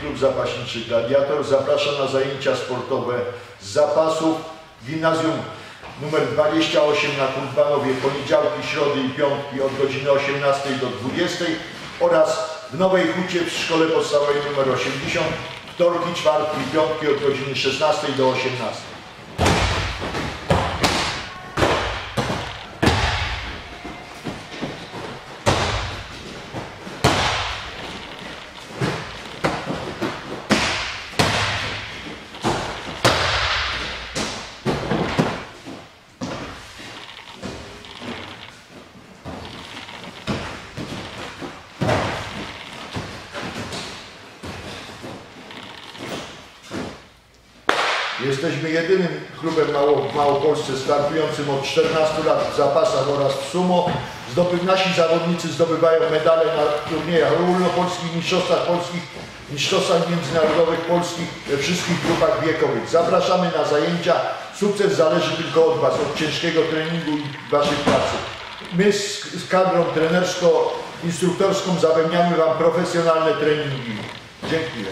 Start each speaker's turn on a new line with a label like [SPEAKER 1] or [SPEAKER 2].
[SPEAKER 1] Klub Zapaśniczy Gladiator zaprasza na zajęcia sportowe z zapasów Gimnazjum numer 28 na Kurbanowie poniedziałki, środy i piątki od godziny 18 do 20 oraz w Nowej Hucie w Szkole Podstawowej numer 80 wtorki, czwartki i piątki od godziny 16 do 18. Jesteśmy jedynym klubem mało, w Małopolsce startującym od 14 lat w zapasach oraz w sumo. Zdoby, nasi zawodnicy zdobywają medale na turniejach ogólnopolskich, mistrzostwach polskich, mistrzostwach międzynarodowych polskich we wszystkich grupach wiekowych. Zapraszamy na zajęcia. Sukces zależy tylko od Was, od ciężkiego treningu i Waszej pracy. My z, z kadrą trenersko-instruktorską zapewniamy Wam profesjonalne treningi. Dziękuję.